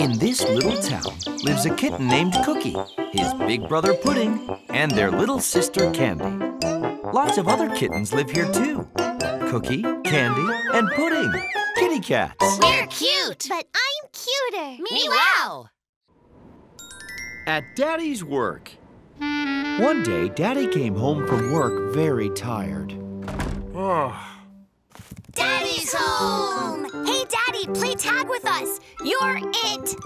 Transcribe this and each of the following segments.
In this little town lives a kitten named Cookie, his big brother Pudding, and their little sister Candy. Lots of other kittens live here too. Cookie, Candy, and Pudding. Kitty cats. We're cute. But I'm cuter. Meow. At Daddy's work. One day, Daddy came home from work very tired. Daddy's home! Hey, Daddy, play tag with us. You're it.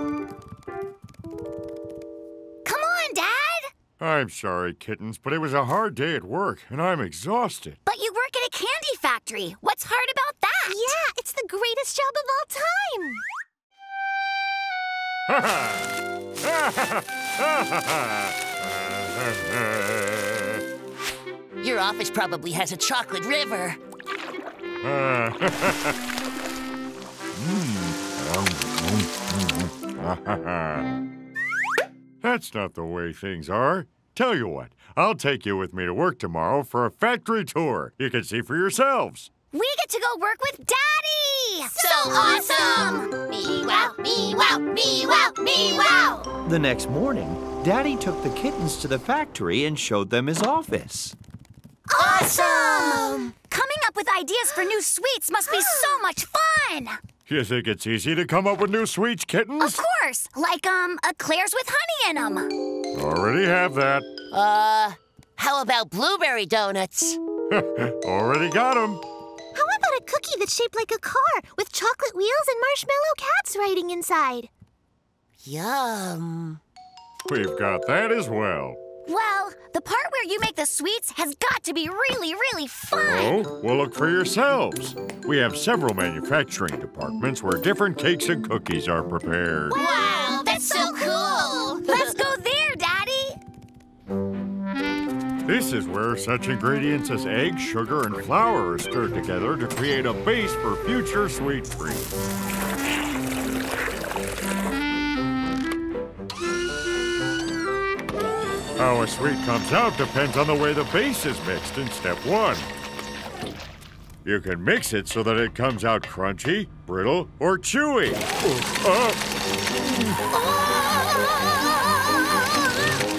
Come on, Dad. I'm sorry, kittens, but it was a hard day at work, and I'm exhausted. But you work at a candy factory. What's hard about that? Yeah, it's the greatest job of all time. Your office probably has a chocolate river. That's not the way things are. Tell you what, I'll take you with me to work tomorrow for a factory tour. You can see for yourselves. We get to go work with Daddy! So awesome! Me wow, me wow, me wow, me wow! The next morning, Daddy took the kittens to the factory and showed them his office. Awesome! Coming up with ideas for new sweets must be so much fun! You think it's easy to come up with new sweets, kittens? Of course! Like, um, eclairs with honey in them. Already have that. Uh, how about blueberry donuts? Already got them. How about a cookie that's shaped like a car with chocolate wheels and marshmallow cats riding inside? Yum. We've got that as well. Well, the part where you make the sweets has got to be really, really fun. Oh, well, look for yourselves. We have several manufacturing departments where different cakes and cookies are prepared. Wow, that's so cool! Let's go there, Daddy! This is where such ingredients as egg, sugar, and flour are stirred together to create a base for future sweet treats. How a sweet comes out depends on the way the base is mixed in step one. You can mix it so that it comes out crunchy, brittle, or chewy. Uh,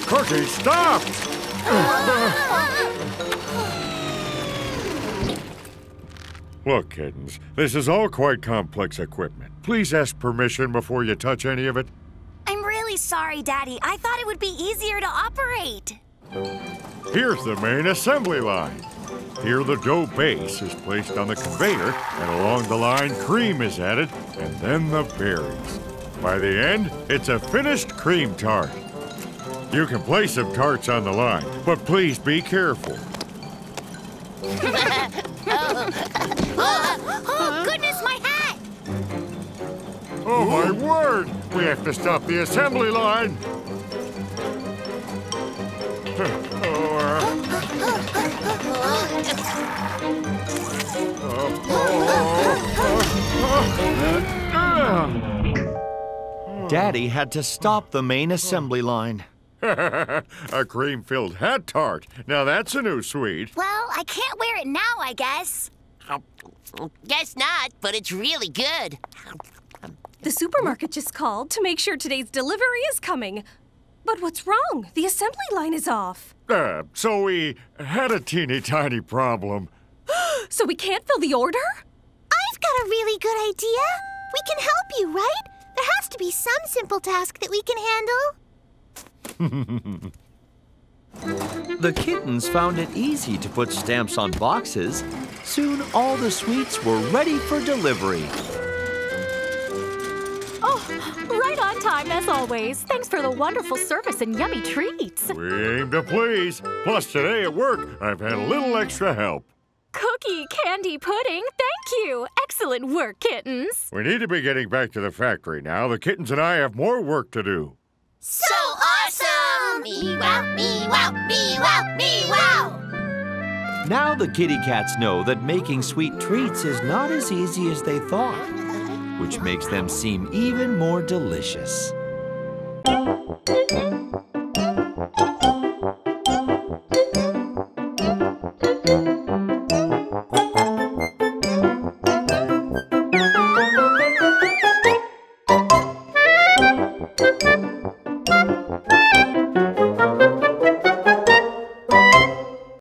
Cookie, stop! Look, kittens, this is all quite complex equipment. Please ask permission before you touch any of it. I'm really sorry, Daddy. I thought it would be easier to operate. Here's the main assembly line. Here the dough base is placed on the conveyor, and along the line cream is added, and then the berries. By the end, it's a finished cream tart. You can place some tarts on the line, but please be careful. Oh, Oh my word! We have to stop the assembly line! Daddy had to stop the main assembly line. a cream-filled hat tart. Now that's a new sweet. Well, I can't wear it now, I guess. Guess not, but it's really good. The supermarket just called to make sure today's delivery is coming. But what's wrong? The assembly line is off. Uh, so we had a teeny tiny problem. So we can't fill the order? I've got a really good idea. We can help you, right? There has to be some simple task that we can handle. The kittens found it easy to put stamps on boxes. Soon all the sweets were ready for delivery. Right on time as always. Thanks for the wonderful service and yummy treats. We aim to please. Plus, today at work, I've had a little extra help. Cookie candy pudding, thank you. Excellent work, kittens. We need to be getting back to the factory now. The kittens and I have more work to do. So awesome! Meow, meow, meow, meow! me wow, me wow! Now the kitty cats know that making sweet treats is not as easy as they thought, which makes them seem even more delicious.